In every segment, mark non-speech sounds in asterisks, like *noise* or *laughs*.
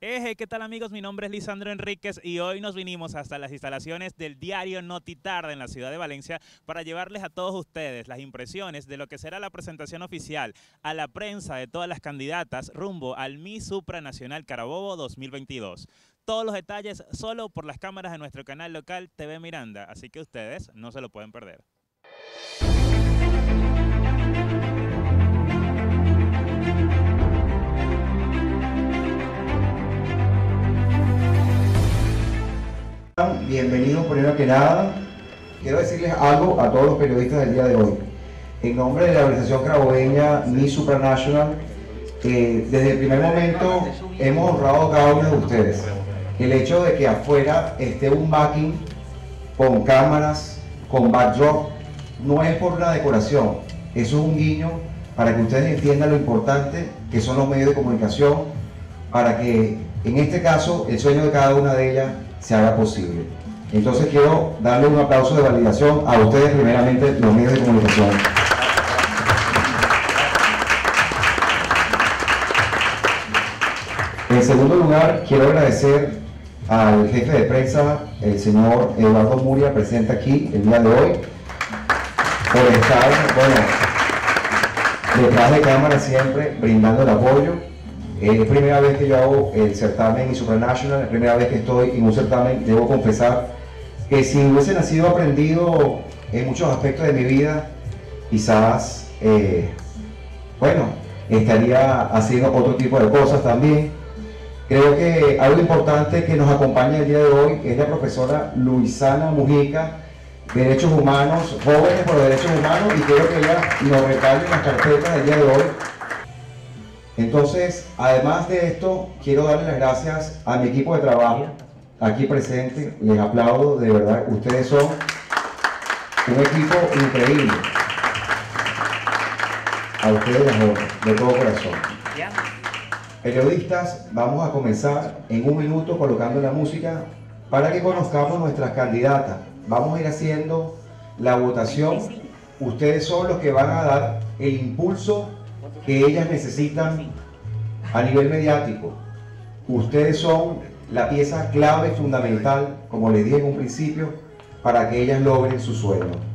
Eje, ¿qué tal amigos? Mi nombre es Lisandro Enríquez y hoy nos vinimos hasta las instalaciones del diario Notitarde en la ciudad de Valencia para llevarles a todos ustedes las impresiones de lo que será la presentación oficial a la prensa de todas las candidatas rumbo al Mi Supranacional Carabobo 2022. Todos los detalles solo por las cámaras de nuestro canal local TV Miranda, así que ustedes no se lo pueden perder. Que nada. Quiero decirles algo a todos los periodistas del día de hoy. En nombre de la organización carabobeña Mi Supranational, eh, desde el primer momento hemos honrado a cada uno de ustedes. El hecho de que afuera esté un backing con cámaras, con backdrop, no es por una decoración. Es un guiño para que ustedes entiendan lo importante que son los medios de comunicación, para que en este caso el sueño de cada una de ellas se haga posible. Entonces quiero darle un aplauso de validación a ustedes, primeramente los medios de comunicación. En segundo lugar, quiero agradecer al jefe de prensa, el señor Eduardo Muria, presente aquí el día de hoy, por estar, bueno, detrás de cámara siempre, brindando el apoyo. Es primera vez que yo hago el certamen y Supranational, es primera vez que estoy en un certamen, debo confesar que si hubiese nacido aprendido en muchos aspectos de mi vida, quizás, eh, bueno, estaría haciendo otro tipo de cosas también. Creo que algo importante que nos acompaña el día de hoy es la profesora Luisana Mujica, Derechos Humanos, Jóvenes por los Derechos Humanos, y quiero que ella nos regale las carpetas del día de hoy. Entonces, además de esto, quiero darle las gracias a mi equipo de trabajo aquí presente. Les aplaudo, de verdad, ustedes son un equipo increíble. A ustedes de todo corazón. Periodistas, vamos a comenzar en un minuto colocando la música para que conozcamos nuestras candidatas. Vamos a ir haciendo la votación. Ustedes son los que van a dar el impulso que ellas necesitan a nivel mediático. Ustedes son la pieza clave fundamental, como les dije en un principio, para que ellas logren su sueño.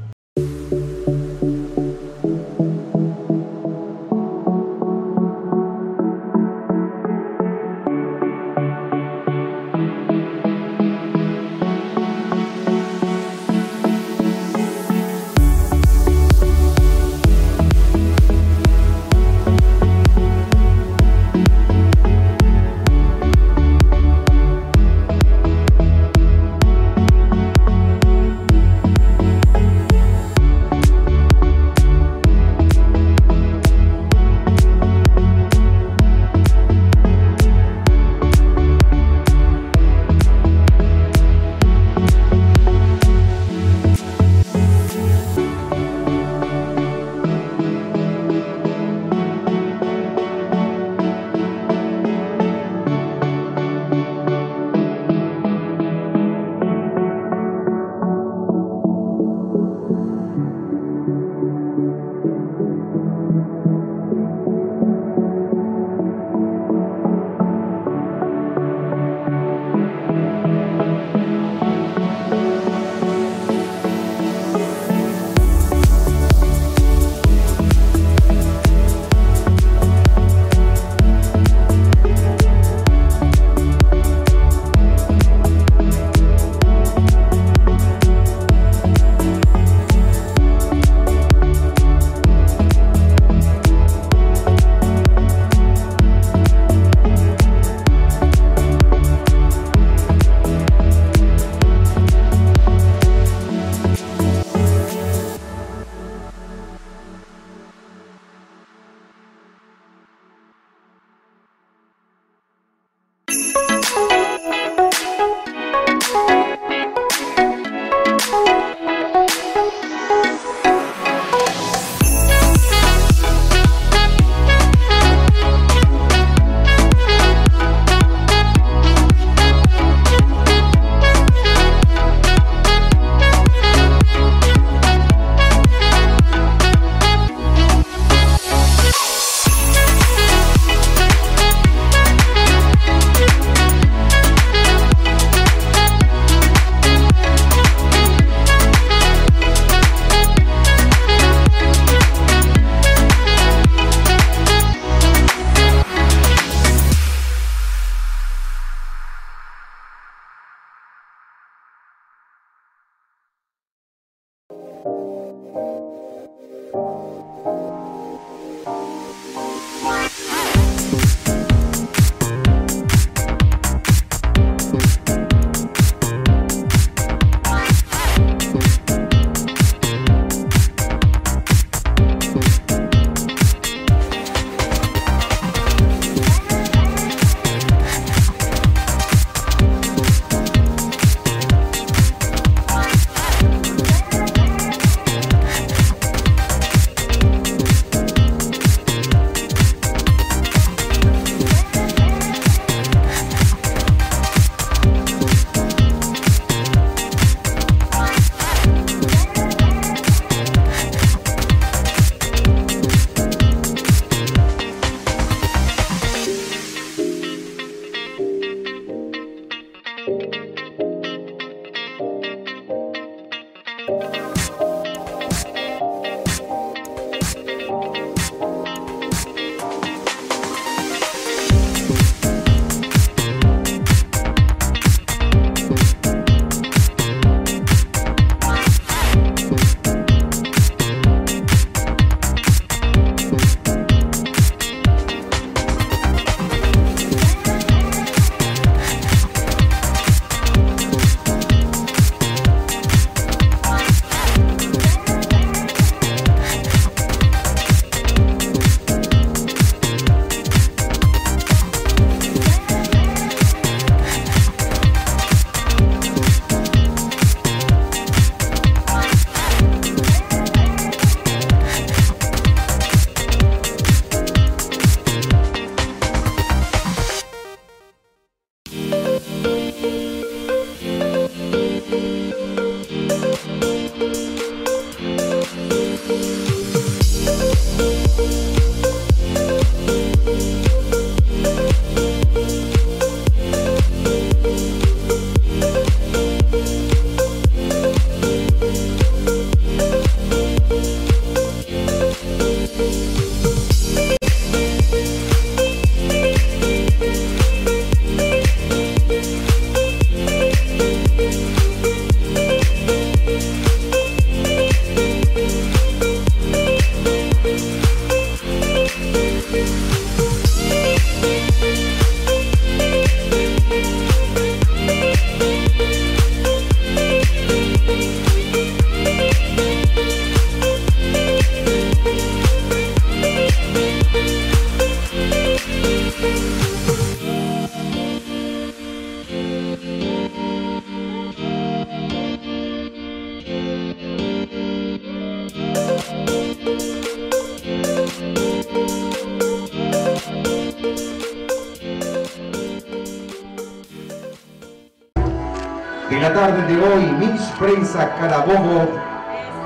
Tarde de hoy, Miss Prensa Carabobo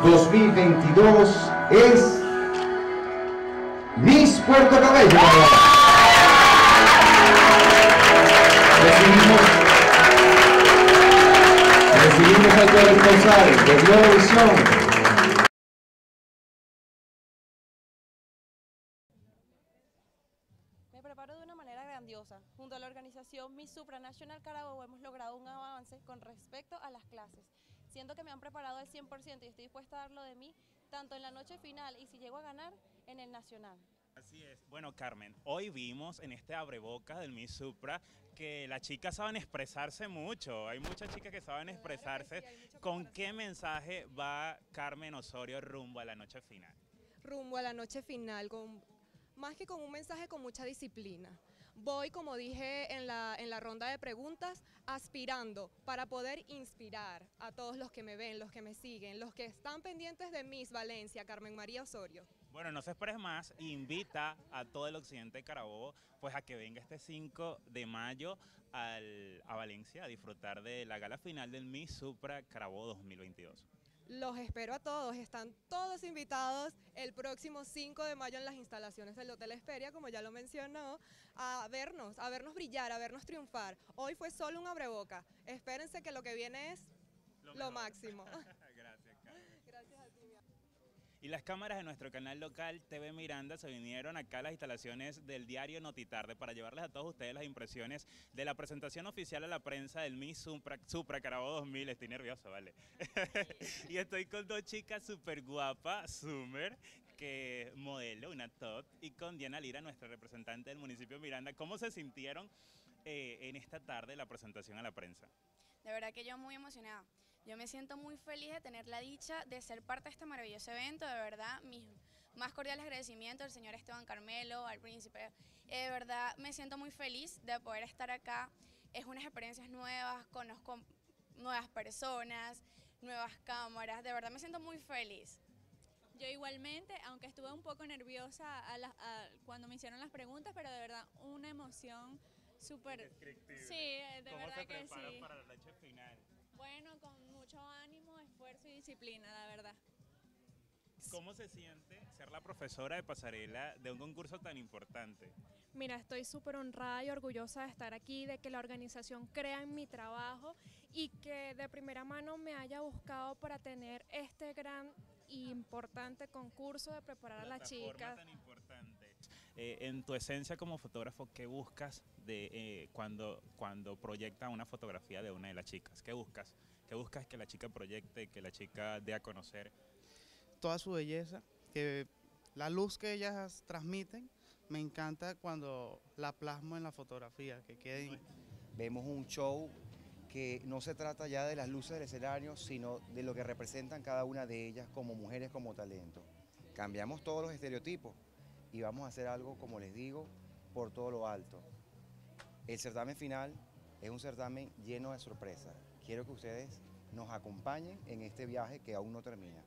2022 es Miss Puerto Cabello. Recibimos, recibimos al corresponsal de Globovisión Me preparo de una manera grandiosa. Junto a la organización Miss Supranational Carabobo hemos logrado un avance con respecto a las clases. Siento que me han preparado al 100% y estoy dispuesta a darlo de mí, tanto en la noche final y si llego a ganar, en el nacional. Así es. Bueno, Carmen, hoy vimos en este abreboca del Miss Supra que las chicas saben expresarse mucho. Hay muchas chicas que saben Claro que expresarse. sí, que ¿Con conocer. qué mensaje va Carmen Osorio rumbo a la noche final? rumbo a la noche final, con, más que con un mensaje con mucha disciplina. Voy, como dije en la, en la ronda de preguntas, aspirando para poder inspirar a todos los que me ven, los que me siguen, los que están pendientes de Miss Valencia, Carmen María Osorio. Bueno, no se esperes más, invita a todo el occidente de Carabobo pues a que venga este 5 de mayo al- a Valencia a disfrutar de la gala final del Miss Supra Carabobo 2022. Los espero a todos, están todos invitados el próximo 5 de mayo en las instalaciones del Hotel Esperia, como ya lo mencionó, a vernos, a vernos brillar, a vernos triunfar. Hoy fue solo un abreboca. Espérense que lo que viene es lo máximo. *laughs* Gracias, Carmen. Gracias a ti. mi amor. Y las cámaras de nuestro canal local TV Miranda se vinieron acá a las instalaciones del diario Notitarde para llevarles a todos ustedes las impresiones de la presentación oficial a la prensa del Miss Supra, Supra Carabobo 2000. Estoy nervioso, ¿vale? *laughs* y estoy con dos chicas súper guapas, Summer, que modelo, una top, y con Diana Lira, nuestra representante del municipio Miranda. ¿Cómo se sintieron eh, en esta tarde la presentación a la prensa? De verdad que yo muy emocionada. Yo me siento muy feliz de tener la dicha de ser parte de este maravilloso evento. De verdad, mis más cordiales agradecimientos al señor Esteban Carmelo, al príncipe. Eh, de verdad, me siento muy feliz de poder estar acá. Es unas experiencias nuevas, conozco nuevas personas, nuevas cámaras. De verdad, me siento muy feliz. Yo igualmente, aunque estuve un poco nerviosa a la- a- cuando me hicieron las preguntas, pero de verdad una emoción súper... Sí, de ¿Cómo verdad se que preparan sí. para la noche final? Bueno, con mucho ánimo, esfuerzo y disciplina, la verdad. ¿Cómo se siente ser la profesora de pasarela de un concurso tan importante? Mira, estoy súper honrada y orgullosa de estar aquí, de que la organización crea en mi trabajo y que de primera mano me haya buscado para tener este gran importante concurso de preparar a las chicas. tan importante. Eh, en tu esencia como fotógrafo, ¿qué buscas de eh, cuando, cuando proyecta una fotografía de una de las chicas? ¿Qué buscas? ¿Qué buscas que la chica proyecte, que la chica dé a conocer? toda su belleza, que la luz que ellas transmiten, me encanta cuando la plasmo en la fotografía, que queden vemos un show que no se trata ya de las luces del escenario, sino de lo que representan cada una de ellas como mujeres, como talento. Cambiamos todos los estereotipos y vamos a hacer algo, como les digo, por todo lo alto. El certamen final es un certamen lleno de sorpresas. Quiero que ustedes nos acompañen en este viaje que aún no termina.